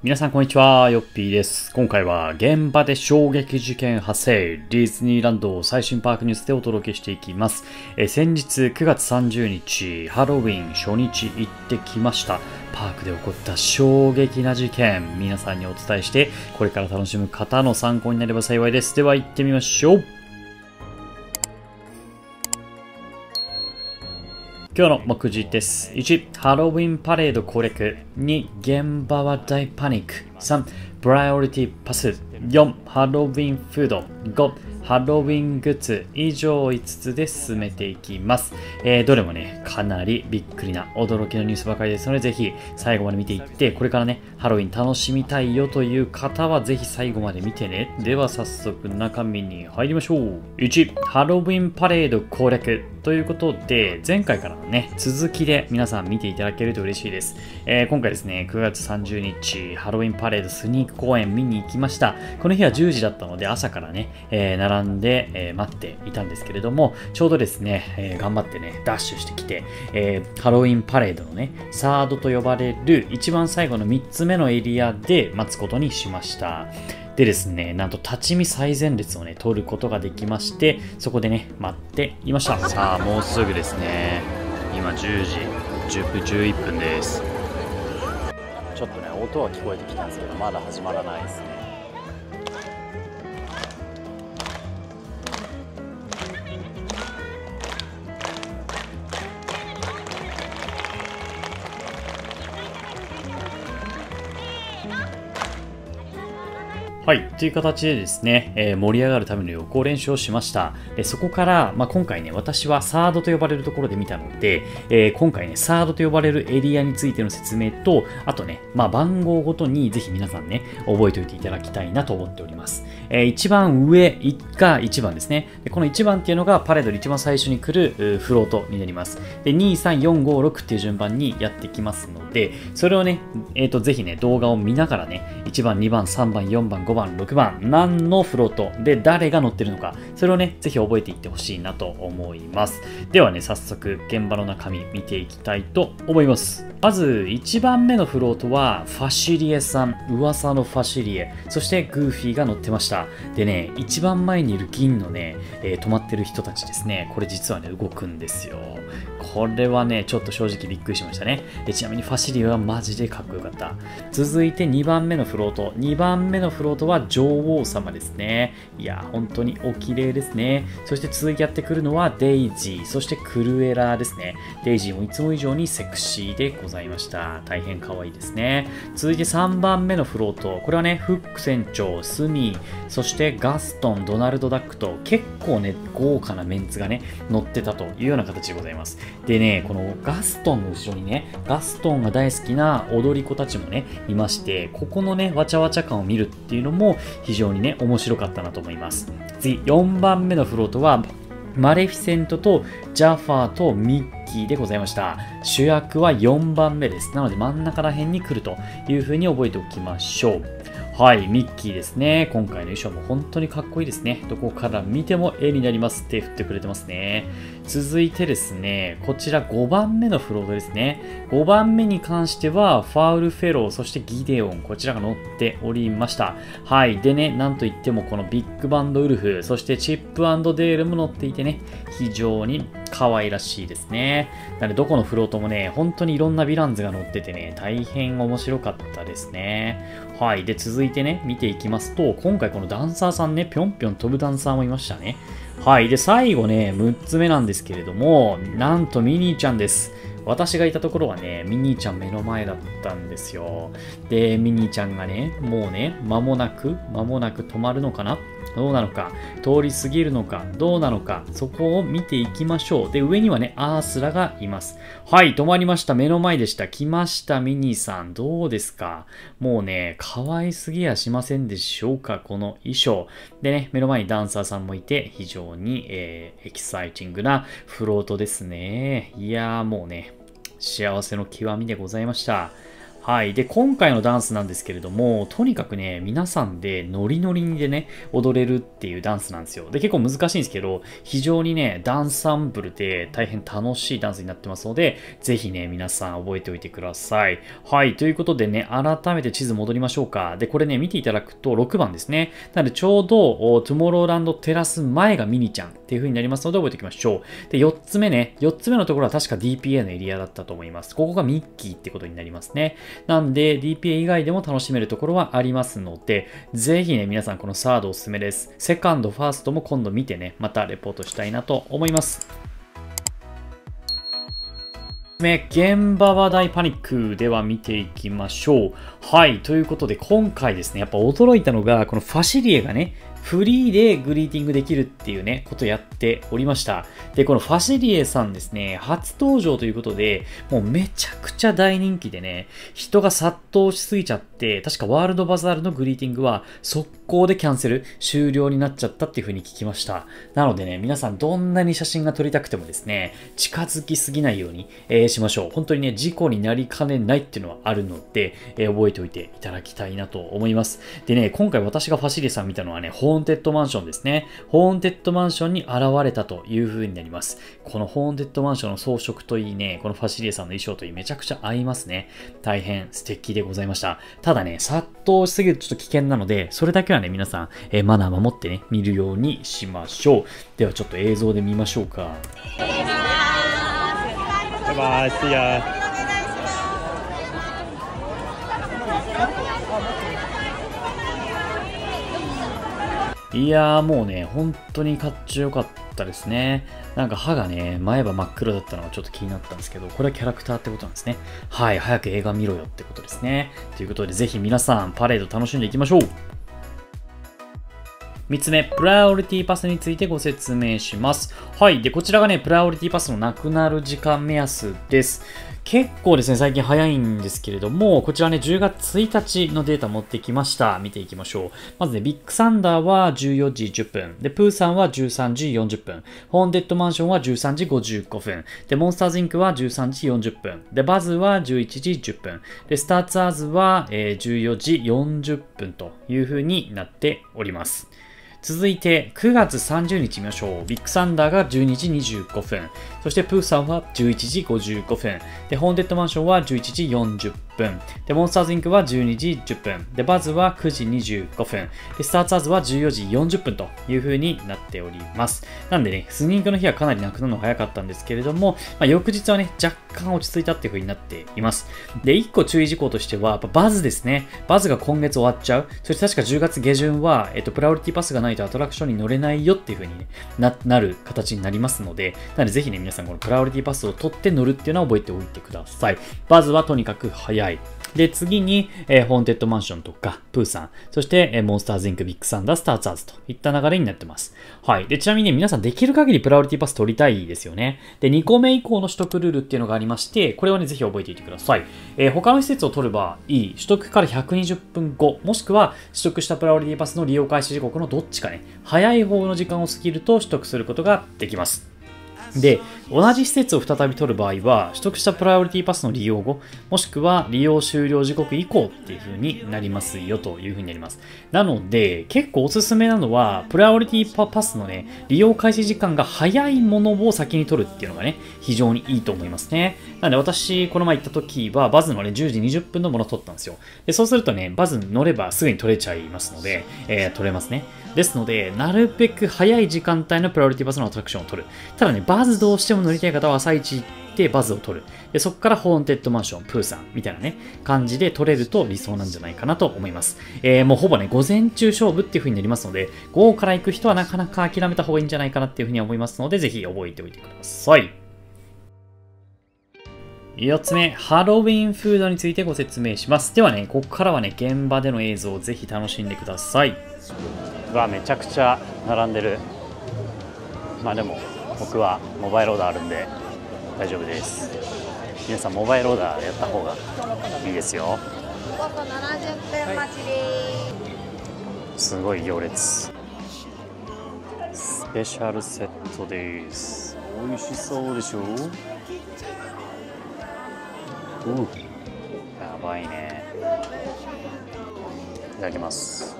皆さんこんにちは、ヨッピーです。今回は現場で衝撃事件発生、ディズニーランド最新パークニュースでお届けしていきます。え先日9月30日、ハロウィン初日行ってきました。パークで起こった衝撃な事件、皆さんにお伝えして、これから楽しむ方の参考になれば幸いです。では行ってみましょう。今日の目次です。1、ハロウィンパレード攻略。2、現場は大パニック。3、プライオリティパス。4、ハロウィンフード。5、ハロウィングッズ。以上5つで進めていきます。えー、どれもね、かなりびっくりな驚きのニュースばかりですので、ぜひ最後まで見ていって、これからね、ハロウィン楽しみたいよという方は、ぜひ最後まで見てね。では早速中身に入りましょう。1、ハロウィンパレード攻略。ということで、前回からのね、続きで皆さん見ていただけると嬉しいです。えー今回ですね、9月30日、ハロウィンパレードスニーク公演見に行きました。この日は10時だったので、朝からね、えー並んで、えー待っていたんですけれども、ちょうどですね、えー頑張ってね、ダッシュしてきて、えーハロウィンパレードのね、サードと呼ばれる一番最後の3つ目のエリアで待つことにしました。でですね、なんと立ち見最前列をね、取ることができまして、そこでね、待っていました。さあ、もうすぐですね。今10時10分11分です。ちょっとね、音は聞こえてきたんですけど、まだ始まらないですね。はい。という形でですね、えー盛り上がるための予行練習をしました。でそこから、まあ、今回ね、私はサードと呼ばれるところで見たので、えー今回ね、サードと呼ばれるエリアについての説明と、あとね、まあ、番号ごとにぜひ皆さんね、覚えておいていただきたいなと思っております。えー一番上が1番ですね。でこの1番っていうのがパレードで一番最初に来るフロートになります。で、2、3、4、5、6っていう順番にやってきますので、それをね、えっ、と、ぜひね、動画を見ながらね、1番、2番、3番、4番、5番、6番、何のフロート？で誰が乗ってるのか、それをね、ぜひ覚えていってほしいなと思います。ではね、早速、現場の中身見ていきたいと思います。まず、1番目のフロートは、ファシリエさん、噂のファシリエ、そしてグーフィーが乗ってました。でね、一番前にいる銀のね、えー止まってる人たちですね、これ実はね、動くんですよ。これはね、ちょっと正直びっくりしましたね。でちなみにファシリはマジでかっこよかった。続いて2番目のフロート。2番目のフロートは女王様ですね。いや、本当にお綺麗ですね。そして続いてやってくるのはデイジー、そしてクルエラですね。デイジーもいつも以上にセクシーでございました。大変可愛いですね。続いて3番目のフロート。これはね、フック船長、スミー、そしてガストン、ドナルド・ダックと結構ね、豪華なメンツがね、乗ってたというような形でございます。でね、このガストンの後ろにね、ガストンが大好きな踊り子たちもね、いまして、ここのね、わちゃわちゃ感を見るっていうのも非常にね、面白かったなと思います。次、4番目のフロートは、マレフィセントとジャファーとミッキーでございました。主役は4番目です。なので真ん中ら辺に来るという風に覚えておきましょう。はい、ミッキーですね。今回の衣装も本当にかっこいいですね。どこから見ても絵になります。手振ってくれてますね。続いてですね、こちら5番目のフロートですね。5番目に関しては、ファウルフェロー、そしてギデオン、こちらが乗っておりました。はい。でね、なんといってもこのビッグバンドウルフ、そしてチップデールも乗っていてね、非常に可愛らしいですね。なので、どこのフロートもね、本当にいろんなヴィランズが乗っててね、大変面白かったですね。はい。で、続いてね、見ていきますと、今回このダンサーさんね、ぴょんぴょん飛ぶダンサーもいましたね。はい。で、最後ね、6つ目なんですけれども、なんとミニーちゃんです。私がいたところはね、ミニーちゃん目の前だったんですよ。で、ミニーちゃんがね、もうね、間もなく、間もなく止まるのかなどうなのか、通り過ぎるのか、どうなのか、そこを見ていきましょう。で、上にはね、アースラがいます。はい、止まりました。目の前でした。来ました、ミニーさん。どうですか？もうね、可愛すぎやしませんでしょうか？この衣装。でね、目の前にダンサーさんもいて、非常に、えーエキサイティングなフロートですね。いやーもうね、幸せの極みでございました。はい。で、今回のダンスなんですけれども、とにかくね、皆さんでノリノリでね、踊れるっていうダンスなんですよ。で、結構難しいんですけど、非常にね、ダンサンブルで大変楽しいダンスになってますので、ぜひね、皆さん覚えておいてください。はい。ということでね、改めて地図戻りましょうか。で、これね、見ていただくと6番ですね。なので、ちょうど、トゥモローランドテラス前がミニちゃんっていう風になりますので、覚えておきましょう。で、4つ目ね、4つ目のところは確か DPA のエリアだったと思います。ここがミッキーってことになりますね。なんで、DPA 以外でも楽しめるところはありますので、ぜひね、皆さんこのサードおすすめです。セカンド、ファーストも今度見てね、またレポートしたいなと思います。現場は大パニックでは見ていきましょう。はい。ということで、今回ですね、やっぱ驚いたのが、このファシリエがね、フリーでグリーティングできるっていうね、ことやっておりました。で、このファシリエさんですね、初登場ということで、もうめちゃくちゃ大人気でね、人が殺到しすぎちゃって、確かワールドバザールのグリーティングは速攻でキャンセル、終了になっちゃったっていう風に聞きました。なのでね、皆さんどんなに写真が撮りたくてもですね、近づきすぎないように、えー、しましょう。本当にね、事故になりかねないっていうのはあるので、えー、覚えておいていただきたいなと思います。でね、今回私がファシリさん見たのはね、ホーンテッドマンションですね。ホーンテッドマンションに現れたという風になります。このホーンテッドマンションの装飾といいね、このファシリエさんの衣装といいめちゃくちゃ合いますね。大変素敵でございました。ただね、殺到しすぎるとちょっと危険なので、それだけはね、皆さん、えー、マナー守ってね、見るようにしましょう。ではちょっと映像で見ましょうか。バイバイ、See ya. いやーもうね、本当にかっちょよかったですね。なんか歯がね、前歯真っ黒だったのがちょっと気になったんですけど、これはキャラクターってことなんですね。はい、早く映画見ろよってことですね。ということで、ぜひ皆さん、パレード楽しんでいきましょう3つ目、プライオリティパスについてご説明します。はい。で、こちらがね、プライオリティパスのなくなる時間目安です。結構ですね、最近早いんですけれども、こちらね、10月1日のデータ持ってきました。見ていきましょう。まずね、ビッグサンダーは14時10分。で、プーさんは13時40分。ホーンデッドマンションは13時55分。で、モンスターズインクは13時40分。で、バズは11時10分。で、スターツアーズは、えー、14時40分という風になっております。続いて9月30日見ましょう。ビッグサンダーが12時25分。そしてプーさんは11時55分。で、ホーンデッドマンションは11時40分。で、モンスターズインクは12時10分。で、バズは9時25分。で、スターツアーズは14時40分という風になっております。なんでね、スニークの日はかなりなくなるの早かったんですけれども、まあ、翌日はね、若干落ち着いたっていう風になっています。で、1個注意事項としては、バズですね。バズが今月終わっちゃう。そして確か10月下旬は、えっと、プラオリティパスがないとアトラクションに乗れないよっていう風に、ね、ななる形になりますので、なのでぜひね、皆さんこのプラオリティパスを取って乗るっていうのは覚えておいてください。バズはとにかく早い。で、次に、えー、ホーンテッドマンションとか、プーさん、そして、えー、モンスターズインクビッグサンダー、スターツアーズといった流れになってます。はい。で、ちなみにね、皆さんできる限りプラオリティパス取りたいですよね。で、2個目以降の取得ルールっていうのがありまして、これをね、ぜひ覚えていてください。えー、他の施設を取ればいい、取得から120分後、もしくは取得したプラオリティパスの利用開始時刻のどっちかね、早い方の時間を過ぎると取得することができます。で、同じ施設を再び取る場合は、取得したプライオリティパスの利用後、もしくは利用終了時刻以降っていう風になりますよという風になります。なので、結構おすすめなのは、プライオリティパスのね、利用開始時間が早いものを先に取るっていうのがね、非常にいいと思いますね。なので私、この前行った時は、バズのね、10時20分のものを取ったんですよ。で、そうするとね、バズに乗ればすぐに取れちゃいますので、えー、取れますね。ですので、なるべく早い時間帯のプライオリティパスのアトラクションを取る。ただね、バズどうしても乗りたい方は朝一行ってバズを取る。で、そこからホーンテッドマンション、プーさんみたいなね、感じで取れると理想なんじゃないかなと思います。えー、もうほぼね、午前中勝負っていう風になりますので、午後から行く人はなかなか諦めた方がいいんじゃないかなっていう風に思いますので、ぜひ覚えておいてください。4つ目、ハロウィンフードについてご説明します。ではね、ここからはね、現場での映像をぜひ楽しんでください。うわ、めちゃくちゃ並んでる。まあでも、僕はモバイルオーダーあるんで大丈夫です。皆さん、モバイルオーダーやった方がいいですよ。すごい行列。スペシャルセットです。美味しそうでしょ？うやばいねいただきます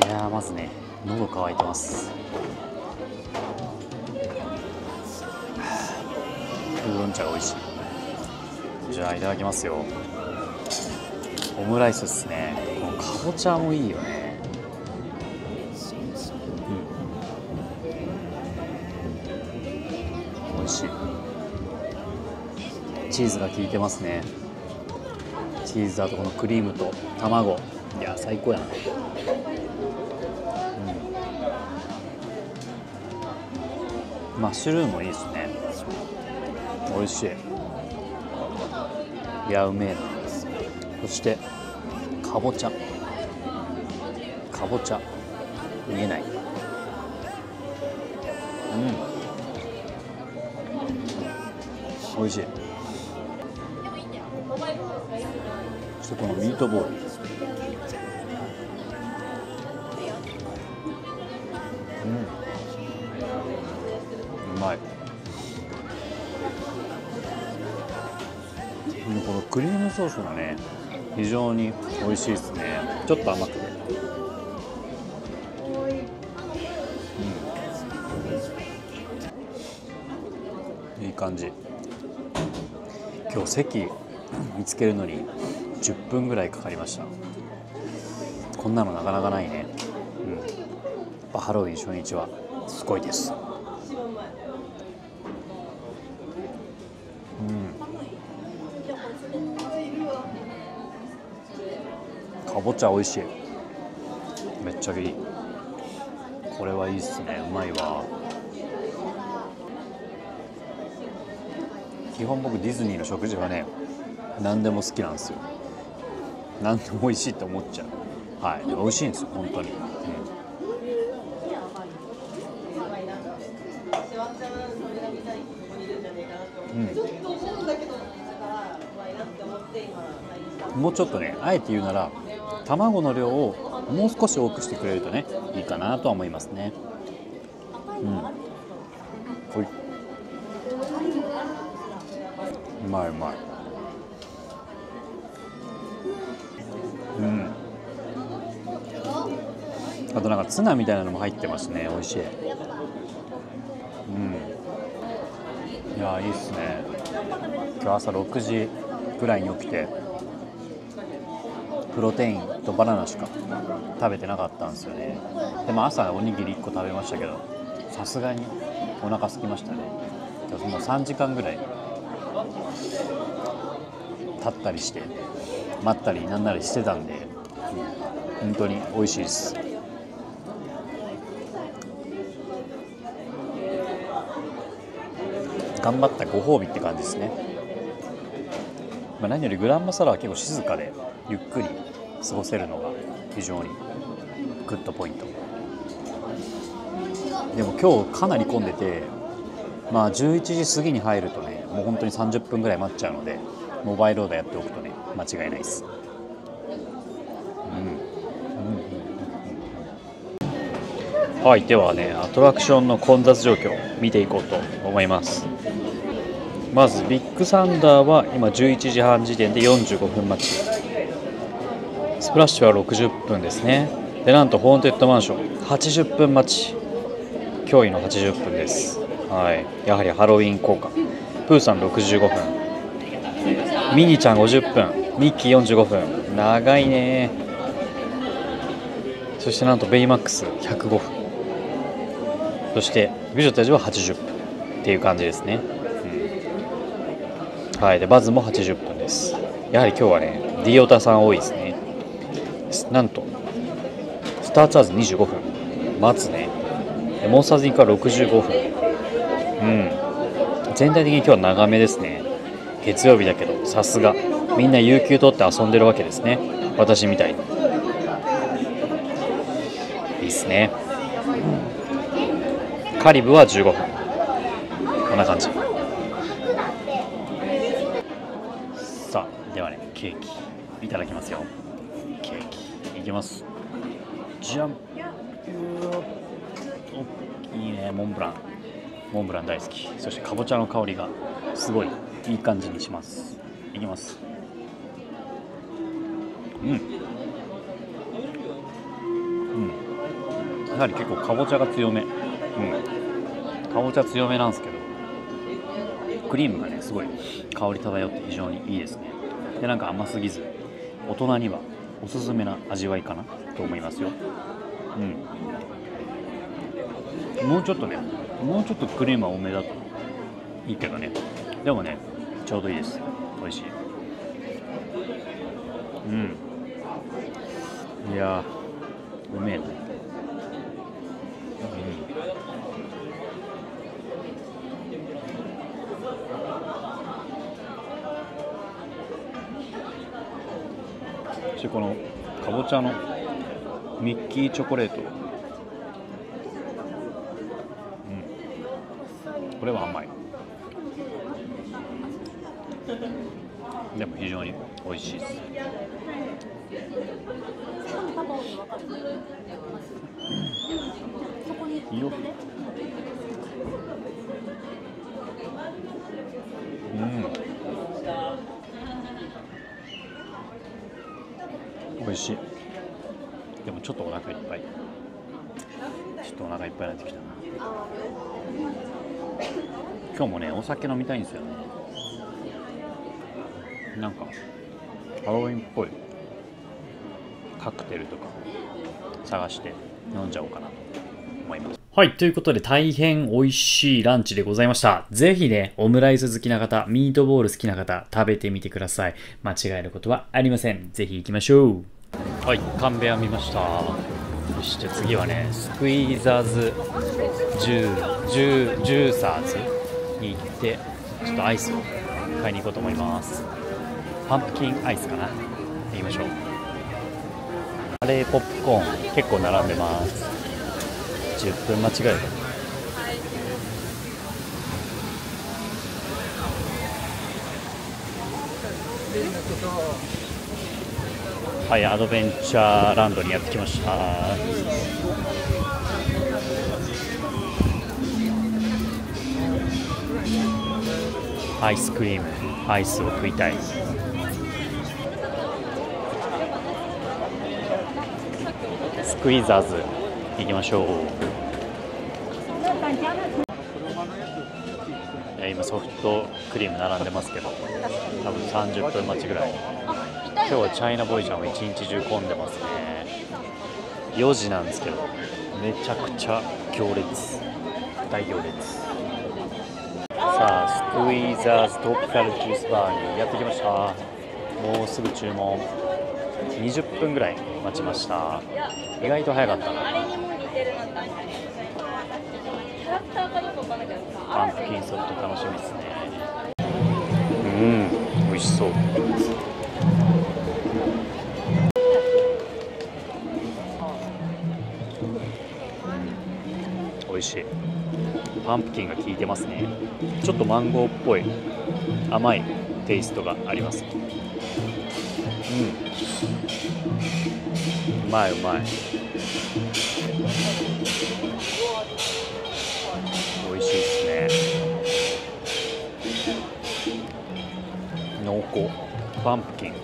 いやまずね喉乾いてます。ウーロン茶が美味しい。じゃあいただきますよ。オムライスっすね。このかぼちゃもいいよね。うん。美味しい。チーズが効いてますね。チーズだとこのクリームと卵。いや最高やな。マッシュルームもいいですね。美味しい。いやうめえな。そしてかぼちゃ。かぼちゃ。見えない。うん。美味しい。そしてこのミートボール。ソースがね非常に美味しいですね。ちょっと甘く。てうん。いい感じ。今日席見つけるのに10分ぐらいかかりました。こんなのなかなかないね。うん。やっぱハロウィン初日はすごいです。かぼちゃ美味しい。めっちゃいい。これはいいっすね。うまいわ。基本僕ディズニーの食事はね何でも好きなんですよ。何でも美味しいって思っちゃう。はい。美味しいんですよ本当に、うん、もうちょっとねあえて言うなら卵の量をもう少し多くしてくれるとねいいかなとは思いますね。うん。ほい。うまいうまい。うん。あとなんかツナみたいなのも入ってますね美味しい。うん。いやいいっすね。今日朝6時ぐらいに起きてプロテインとバナナしか食べてなかったんですよね。でも朝おにぎり1個食べましたけどさすがにお腹空きましたね。もう3時間ぐらい立ったりして待ったりなんなりしてたんで、うん、本当に美味しいです。頑張ったご褒美って感じですね、まあ、何よりグランマサラは結構静かでゆっくり過ごせるのが非常にグッドポイント。でも今日かなり混んでてまあ11時過ぎに入るとねもう本当に30分ぐらい待っちゃうのでモバイルオーダーやっておくとね間違いないです、はいではねアトラクションの混雑状況見ていこうと思います。まずビッグサンダーは今11時半時点で45分待ち。スプラッシュは60分ですね。でなんとホーンテッドマンション80分待ち。驚異の80分です。はい。やはりハロウィン効果。プーさん65分。ミニちゃん50分。ミッキー45分。長いね。そしてなんとベイマックス105分。そして美女たちは80分っていう感じですね、はい。でバズも80分です。やはり今日はねディオタさん多いですね。なんとスターツアーズ25分。待つね。モンスターズインクは65分。うん。全体的に今日は長めですね。月曜日だけどさすが。みんな有給取って遊んでるわけですね。私みたいに。いいっすね。カリブは15分。こんな感じさあではねケーキいただきますよ。ケーキいきます。じゃんおいいね。モンブラン。モンブラン大好き。そしてかぼちゃの香りがすごい。いい感じにします。いきます。うん。うん。やはり結構かぼちゃが強め。うん。かぼちゃ強めなんですけど。クリームがねすごい香り漂って非常にいいです。でなんか甘すぎず大人にはおすすめな味わいかなと思いますよ。うん。もうちょっとねもうちょっとクリームは多めだといいけどね。でもねちょうどいいです。美味しい。うん。いやうめえな。してこのかぼちゃのミッキーチョコレート。うん。これは甘いでも非常に美味しいですいいようん美味しいでもちょっとお腹いっぱいちょっとお腹いっぱいになってきたな今日もねお酒飲みたいんですよねなんかハロウィンっぽいカクテルとか探して飲んじゃおうかなと思いますはい。ということで、大変美味しいランチでございました。ぜひね、オムライス好きな方、ミートボール好きな方、食べてみてください。間違えることはありません。ぜひ行きましょう。はい。缶ベア見ました。そして次はね、スクイーザーズジュー、ジュー、ジューサーズに行って、ちょっとアイスを買いに行こうと思います。パンプキンアイスかな？行きましょう。カレーポップコーン、結構並んでます。10分間違えたとはいアドベンチャーランドにやってきました。アイスクリームアイスを食いたい。スクイーザーズ行きましょう。いや今ソフトクリーム並んでますけど多分30分待ちぐらい。今日はチャイナボイちゃんは一日中混んでますね。4時なんですけどめちゃくちゃ行列大行列。さあスクイーザーズトロピカルジュースバーにやってきました。もうすぐ注文。20分ぐらい待ちました。意外と早かったな。パンプキンソフト楽しみですねうん美味しそう美味しパンプキンが効いてますね。ちょっとマンゴーっぽい甘いテイストがあります。うん。うまいうまい。美味しいですね。濃厚。パンプキン。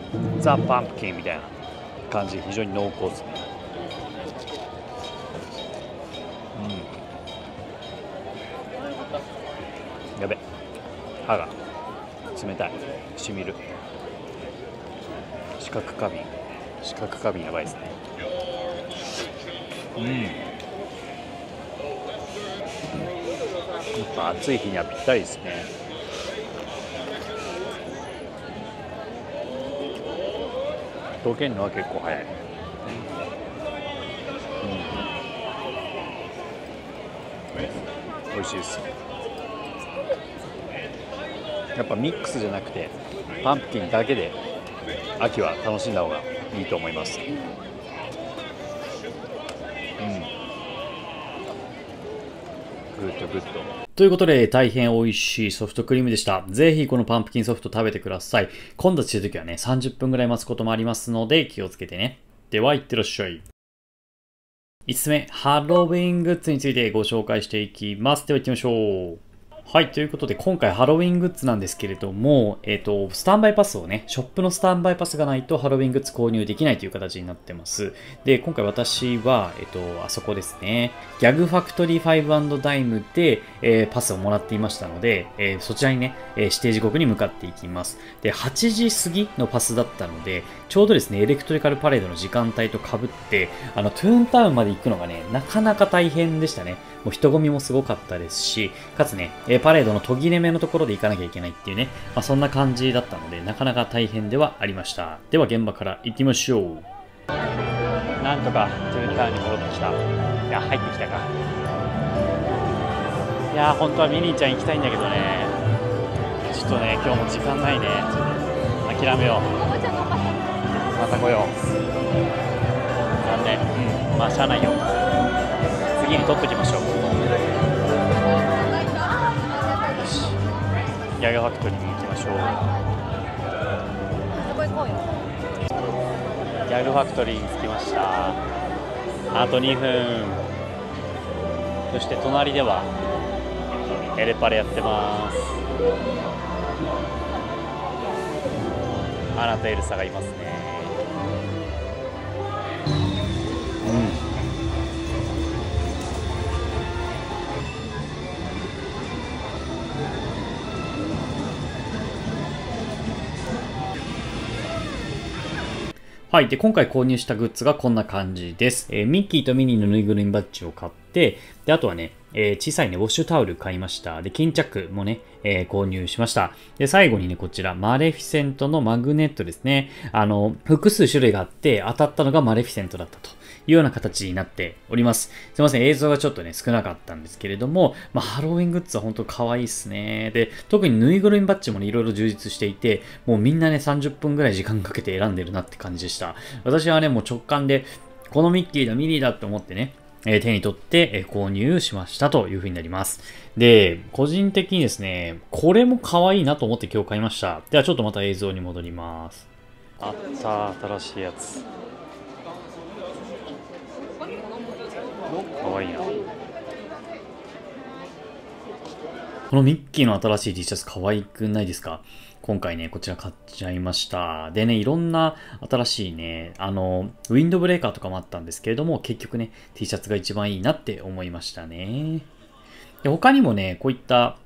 ザ・パンプキンみたいな感じ。非常に濃厚ですねうんやべ歯が冷たい。しみる四角過敏四角過敏やばいですね。うん。やっぱ暑い日にはぴったりですね。溶けるのは結構早い、うん、美味しいです。やっぱミックスじゃなくてパンプキンだけで秋は楽しんだ方がいいと思いますうん good good ということで、大変美味しいソフトクリームでした。ぜひこのパンプキンソフト食べてください。混雑してるときはね、30分ぐらい待つこともありますので、気をつけてね。では、いってらっしゃい。5つ目、ハロウィングッズについてご紹介していきます。では行ってみましょう。はい、ということで、今回ハロウィングッズなんですけれども、えっ、ー、と、スタンバイパスをね、ショップのスタンバイパスがないとハロウィングッズ購入できないという形になってます。で、今回私は、えっ、ー、と、あそこですね、ギャグファクトリー5ダイムで、えー、パスをもらっていましたので、えそちらにね、え指定時刻に向かっていきます。で、8時過ぎのパスだったので、ちょうどですね、エレクトリカルパレードの時間帯と被って、あの、トゥーンタウンまで行くのがね、なかなか大変でしたね。もう人混みもすごかったですし、かつね、パレードの途切れ目のところで行かなきゃいけないっていうね、まあ、そんな感じだったので、なかなか大変ではありました。では現場から行きましょう。なんとかトゥーンタウンに戻ってきた。いや、入ってきたか。いや本当はミニーちゃん行きたいんだけどね。ちょっとね、今日も時間ないね。諦めよう。また来よう。残念。うん、まあ、しゃあないよ。次に取っときましょう。ギャグファクトリーに行きましょう。ギャグファクトリーに着きました。あと2分。そして隣ではエレパレやってます。アナとエルサがいますねはい。で、今回購入したグッズがこんな感じです。えー、ミッキーとミニーのぬいぐるみバッジを買って、で、あとはね、えー、小さいね、ウォッシュタオル買いました。で、巾着もね、えー、購入しました。で、最後にね、こちら、マレフィセントのマグネットですね。あの、複数種類があって、当たったのがマレフィセントだったと。いうような形になっております。すいません、映像がちょっとね、少なかったんですけれども、まあ、ハロウィングッズは本当可愛いっすね。で、特にぬいぐるみバッジもね、いろいろ充実していて、もうみんなね、30分ぐらい時間かけて選んでるなって感じでした。私はね、もう直感で、このミッキーだ、ミニーだって思ってね、え手に取って、え購入しましたという風になります。で、個人的にですね、これも可愛いなと思って今日買いました。ではちょっとまた映像に戻ります。あった、新しいやつ。かわいいなこのミッキーの新しい T シャツ可愛くないですか？今回ね、こちら買っちゃいました。でね、いろんな新しいね、あの、ウィンドブレーカーとかもあったんですけれども、結局ね、T シャツが一番いいなって思いましたね。で他にもね、こういった、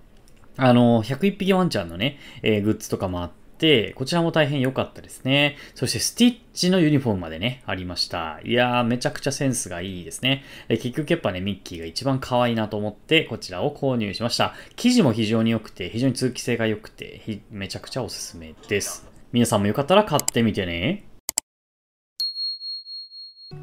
あの、101匹ワンちゃんのね、えー、グッズとかもあっ、て、こちらも大変良かったですね。そしてスティッチのユニフォームまでね、ありました。いやー、めちゃくちゃセンスがいいですね。え結局やっぱね、ミッキーが一番可愛いなと思って、こちらを購入しました。生地も非常に良くて、非常に通気性が良くて、めちゃくちゃおすすめです。皆さんもよかったら買ってみてね。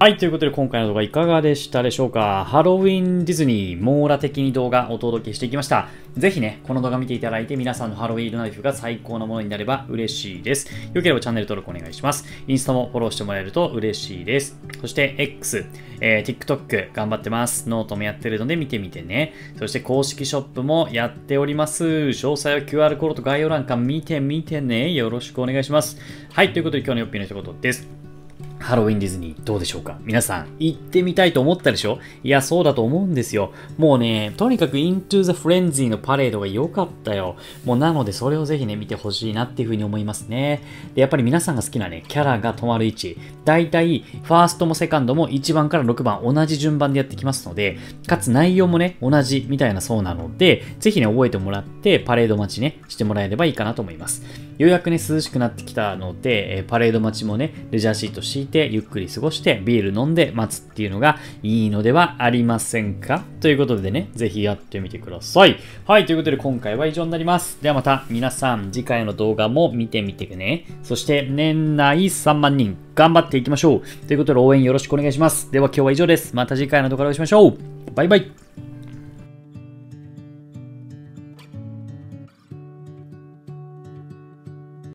はい、ということで今回の動画いかがでしたでしょうか？ハロウィンディズニー網羅的に動画お届けしていきました。ぜひね、この動画見ていただいて皆さんのハロウィンライフが最高なものになれば嬉しいです。よければチャンネル登録お願いします。インスタもフォローしてもらえると嬉しいです。そして X、えー、TikTok 頑張ってます。ノートもやってるので見てみてね。そして公式ショップもやっております。詳細は QR コードと概要欄から見てみてね。よろしくお願いします。はい、ということで今日のよっぴーの一言です。ハロウィンディズニーどうでしょうか？皆さん行ってみたいと思ったでしょ？いや、そうだと思うんですよ。もうね、とにかく Into the Frenzy のパレードが良かったよ。もうなのでそれをぜひね、見てほしいなっていうふうに思いますね。で、やっぱり皆さんが好きなね、キャラが止まる位置。だいたい、ファーストもセカンドも1番から6番同じ順番でやってきますので、かつ内容もね、同じみたいなそうなので、ぜひね、覚えてもらってパレード待ちね、してもらえればいいかなと思います。ようやくね、涼しくなってきたので、えパレード待ちもね、レジャーシート敷いて、ゆっくり過ごして、ビール飲んで待つっていうのがいいのではありませんか？ということでね、ぜひやってみてください。はい、ということで今回は以上になります。ではまた皆さん、次回の動画も見てみてね。そして年内3万人頑張っていきましょう。ということで応援よろしくお願いします。では今日は以上です。また次回の動画でお会いしましょう。バイバイ。